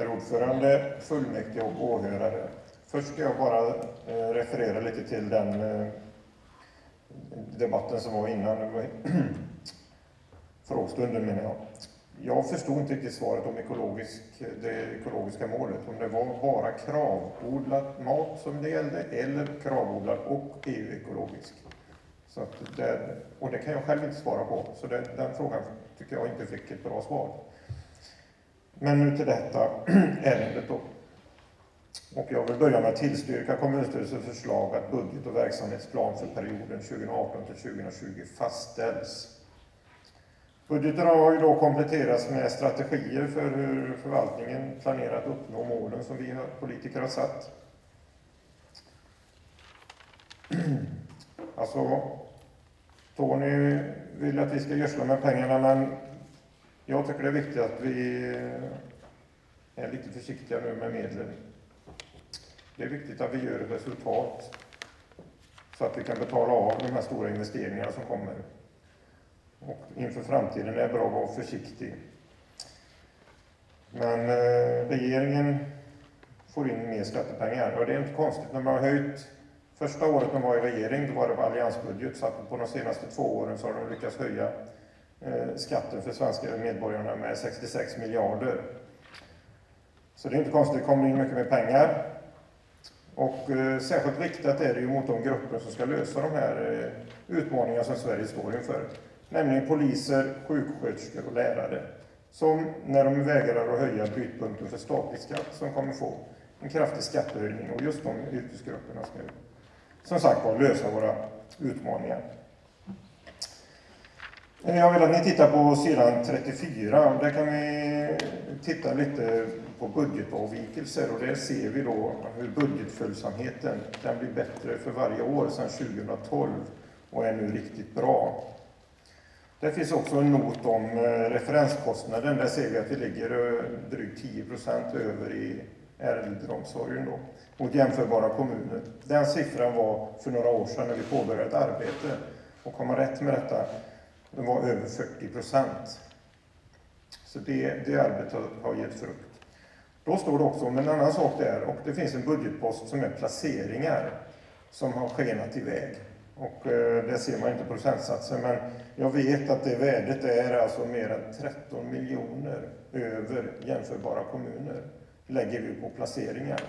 Herr ordförande, fullmäktige och åhörare. Först ska jag bara eh, referera lite till den eh, debatten som var innan. Frågestunden menar jag. Jag förstod inte riktigt svaret om ekologisk, det ekologiska målet. Om det var bara kravodlad mat som det gällde eller kravodlad och EU-ekologisk. Så det, och det kan jag själv inte svara på, så det, den frågan tycker jag inte fick ett bra svar. Men nu till detta ärendet då. Och jag vill börja med att tillstyrka kommunstyrelsens förslag att budget och verksamhetsplan för perioden 2018 till 2020 fastställs. Budgeten har ju då kompletterats med strategier för hur förvaltningen planerar att uppnå målen som vi politiker har satt. Alltså, Tony vill att vi ska gödsla med pengarna, men jag tycker det är viktigt att vi är lite försiktiga nu med medlen. Det är viktigt att vi gör resultat så att vi kan betala av de här stora investeringarna som kommer. Och inför framtiden är det bra att vara försiktig. Men eh, regeringen får in mer skattepengar och det är inte konstigt när man har höjt Första året de var i regering, då var det på alliansbudget, så på de senaste två åren så har de lyckats höja Eh, skatten för svenska medborgarna med 66 miljarder. Så det är inte konstigt, det kommer in mycket mer pengar. Och eh, särskilt riktat är det ju mot de grupper som ska lösa de här eh, utmaningarna som Sverige står inför. Nämligen poliser, sjuksköterskor och lärare. Som när de vägrar att höja brytpunkten för statlig skatt som kommer få en kraftig skattehöjning och just de yrkesgrupperna ska som sagt var lösa våra utmaningar. Eh, jag vill att ni tittar på sidan 34. Där kan vi titta lite på budgetavvikelser och där ser vi då hur budgetföljsamheten kan blir bättre för varje år sedan 2012 och är nu riktigt bra. Det finns också en not om eh, referenskostnaden. Där ser vi att vi ligger eh, drygt 10 procent över i äldreomsorgen då, mot jämförbara kommuner. Den siffran var för några år sedan när vi påbörjade ett arbete och komma rätt med detta, den var över 40 procent. Så det, det arbetet har gett frukt. Då står det också om en annan sak där, och det finns en budgetpost som är placeringar som har skenat iväg. Och eh, det ser man inte procentsatsen, men jag vet att det värdet är alltså mer än 13 miljoner över jämförbara kommuner lägger vi på placeringar.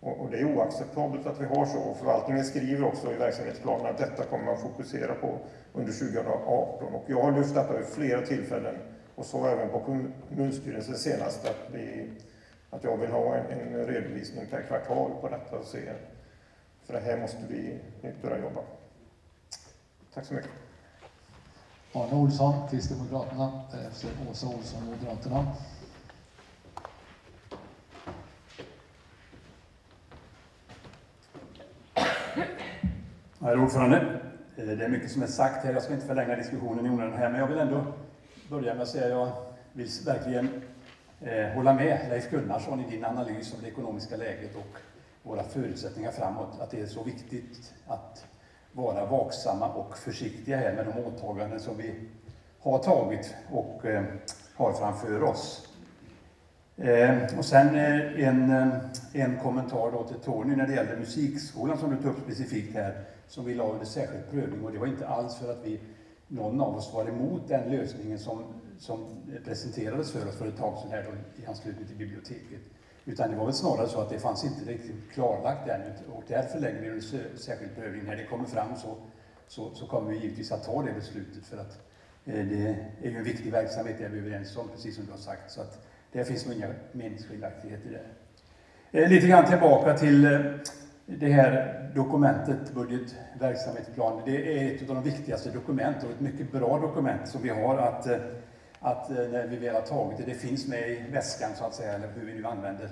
Och, och det är oacceptabelt att vi har så. Och förvaltningen skriver också i verksamhetsplanen att detta kommer man fokusera på under 2018. Och jag har lyft detta vid flera tillfällen och så även på kommunstyrelsen senast att, vi, att jag vill ha en, en redovisning per kvartal på detta och se. För det här måste vi börja jobba. Tack så mycket. Arne Olsson, Kristdemokraterna, eh, därefter Åsa Olsson, Moderaterna. Herr ordförande, eh, det är mycket som är sagt här. Jag ska inte förlänga diskussionen i onödan här, men jag vill ändå börja med att säga att jag vill verkligen eh, hålla med Leif Gunnarsson i din analys av det ekonomiska läget och våra förutsättningar framåt. Att det är så viktigt att vara vaksamma och försiktiga här med de åtaganden som vi har tagit och eh, har framför oss. Eh, och sen eh, en, eh, en kommentar då till Tony när det gäller musikskolan som du tog upp specifikt här, som vi la under särskild prövning. Och det var inte alls för att vi, någon av oss var emot den lösningen som, som presenterades för oss för ett tag sedan här då, i anslutning till biblioteket. Utan det var väl snarare så att det fanns inte riktigt klarlagt än. Och därför lägger vi under särskild prövning. När det kommer fram så, så, så kommer vi givetvis att ta det beslutet. För att eh, det är ju en viktig verksamhet, det är vi överens om, precis som du har sagt. Så att, det finns nog inga meningsskiljaktigheter där. Eh, lite grann tillbaka till eh, det här dokumentet, budgetverksamhetsplan. Det är ett av de viktigaste dokument och ett mycket bra dokument som vi har att, eh, att eh, när vi väl har tagit det, det finns med i väskan så att säga, eller hur vi nu använder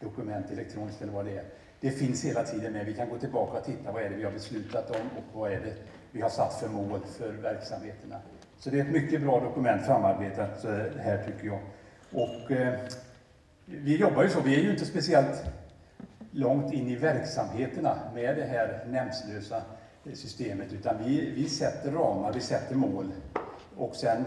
dokument elektroniskt eller vad det är. Det finns hela tiden med. Vi kan gå tillbaka och titta vad är det vi har beslutat om och vad är det vi har satt för mål för verksamheterna. Så det är ett mycket bra dokument framarbetat eh, här tycker jag. Och eh, vi jobbar ju så, vi är ju inte speciellt långt in i verksamheterna med det här nämndslösa eh, systemet, utan vi, vi sätter ramar, vi sätter mål och sen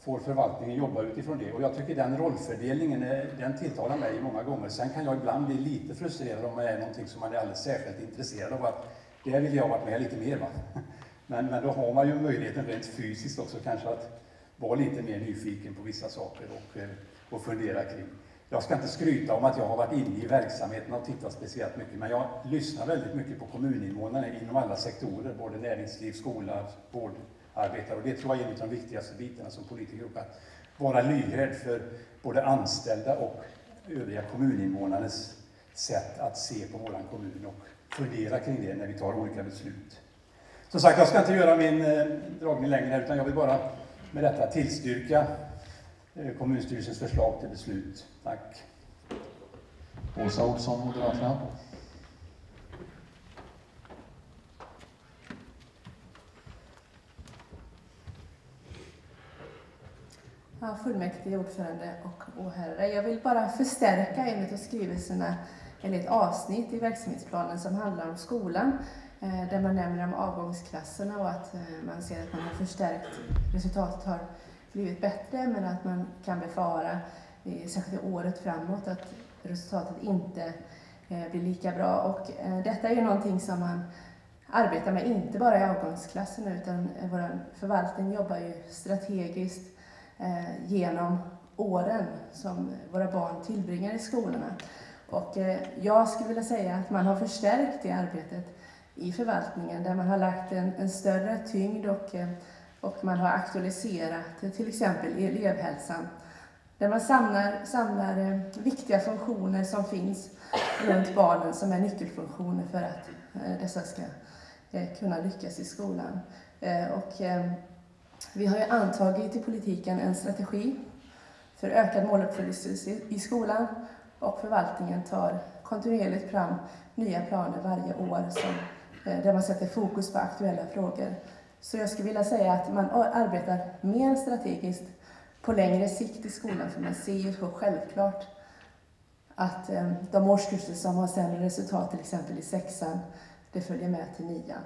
får förvaltningen jobba utifrån det. Och jag tycker den rollfördelningen eh, den tilltalar mig många gånger. Sen kan jag ibland bli lite frustrerad om det är någonting som man är alldeles särskilt intresserad av. Att där vill jag ha varit med lite mer. Va? Men, men då har man ju möjligheten rent fysiskt också kanske att vara lite mer nyfiken på vissa saker och, eh, och fundera kring. Jag ska inte skryta om att jag har varit inne i verksamheten och tittat speciellt mycket, men jag lyssnar väldigt mycket på kommuninvånarna inom alla sektorer, både näringsliv, skola, vårdarbetare. Och det tror jag är en av de viktigaste bitarna som politiker, att vara lyhörd för både anställda och övriga kommuninvånares sätt att se på vår kommun och fundera kring det när vi tar olika beslut. Som sagt, jag ska inte göra min eh, dragning längre utan jag vill bara med detta tillstyrka kommunstyrelsens förslag till beslut. Tack. Åsa Olsson, Moderaterna. Ja, fullmäktige, ordförande och åhörare. Jag vill bara förstärka en av skrivelserna, eller ett avsnitt i verksamhetsplanen som handlar om skolan. Eh, där man nämner om avgångsklasserna och att eh, man ser att man har förstärkt, resultatet har blivit bättre men att man kan befara, eh, särskilt året framåt, att resultatet inte eh, blir lika bra. Och eh, detta är ju någonting som man arbetar med, inte bara i avgångsklasserna utan vår förvaltning jobbar ju strategiskt genom åren som våra barn tillbringar i skolorna. Och jag skulle vilja säga att man har förstärkt det arbetet i förvaltningen där man har lagt en, en större tyngd och, eh, och man har aktualiserat till exempel elevhälsan. Där man samlar, samlar eh, viktiga funktioner som finns runt barnen som är nyckelfunktioner för att eh, dessa ska eh, kunna lyckas i skolan. Eh, och eh, vi har ju antagit i politiken en strategi för ökad måluppfyllelse i skolan och förvaltningen tar kontinuerligt fram nya planer varje år som Eh, där man sätter fokus på aktuella frågor. Så jag skulle vilja säga att man arbetar mer strategiskt på längre sikt i skolan, för man ser ju så självklart att ehm, de årskurser som har sämre resultat, till exempel i sexan, det följer med till nian.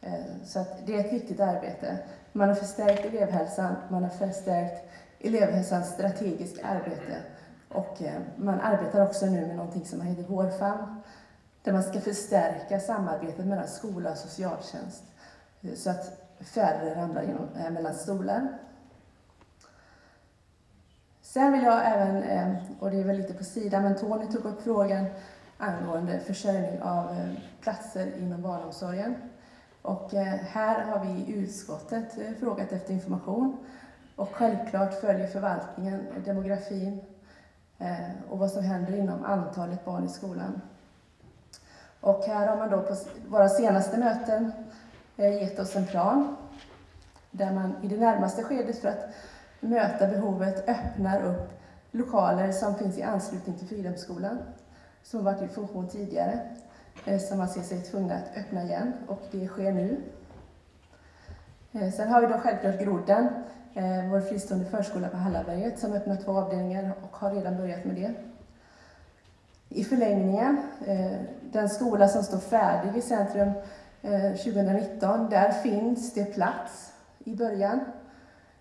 Eh, så att det är ett viktigt arbete. Man har förstärkt elevhälsan, man har förstärkt elevhälsans strategiska arbete och ehm, man arbetar också nu med någonting som heter Vårfamn där man ska förstärka samarbetet mellan skola och socialtjänst Eh, så att färre ramlar genom, eh, mellan stolar. Sen vill jag även, eh, och det är väl lite på sidan, men Tony tog upp frågan angående försörjning av eh, platser inom barnomsorgen. Och eh, här har vi i utskottet eh, frågat efter information och självklart följer förvaltningen demografin och vad som händer inom antalet barn i skolan. Och här har man då på våra senaste möten Eh, gett oss en plan där man i det närmaste skedet för att möta behovet öppnar upp lokaler som finns i anslutning till Fridhemsskolan som har varit i funktion tidigare eh, som man ser sig tvungna att öppna igen och det sker nu. Eh, sen har vi då självklart Grodden, vår fristående förskola på Hallaberget som öppnar två avdelningar och har redan börjat med det. I förlängningen, den skola som står färdig i centrum Eh, 2019, där finns det plats i början.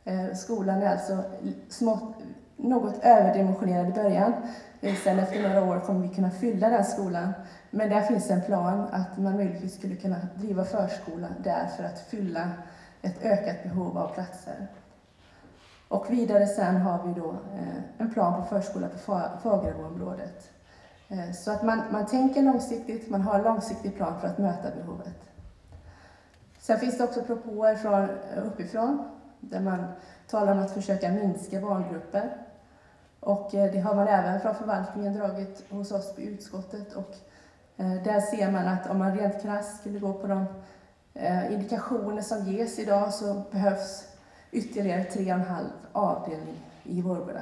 Eh, skolan är alltså smått, något överdimensionerad i början. Eh, sen efter några år kommer vi kunna fylla den skolan. Men där finns en plan att man möjligtvis skulle kunna driva förskola där för att fylla ett ökat behov av platser. Och vidare sen har vi då en plan på förskola på Fagerboområdet. Så att man, man tänker långsiktigt, man har en långsiktig plan för att möta behovet. Sen finns det också propåer från eh, uppifrån där man talar om att försöka minska barngrupper. Och eh, det har man även från förvaltningen dragit hos oss i utskottet. Och eh, där ser man att om man rent krasst skulle gå på de indikationer som ges idag så behövs ytterligare tre och en halv avdelning i Vårgårda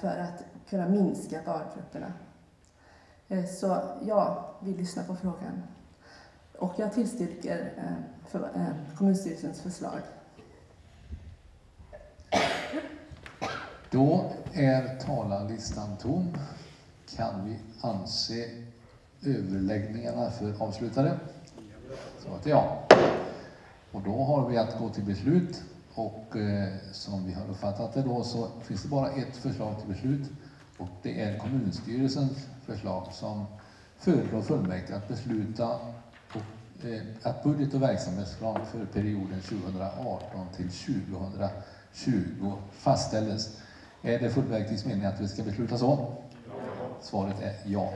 för att kunna minska barngrupperna. Så ja, vi lyssnar på frågan. Och jag tillstyrker eh, för, eh, kommunstyrelsens förslag. Då är talarlistan tom. Kan vi anse överläggningarna för avslutade? Så att ja. Och då har vi att gå till beslut Och eh, som vi har uppfattat det då så finns det bara ett förslag till beslut och det är kommunstyrelsens förslag som föreslår fullmäktige att besluta att budget och verksamhetsplan för perioden 2018 till 2020 fastställes. Är det fullmäktiges mening att vi ska besluta så? Svaret är ja.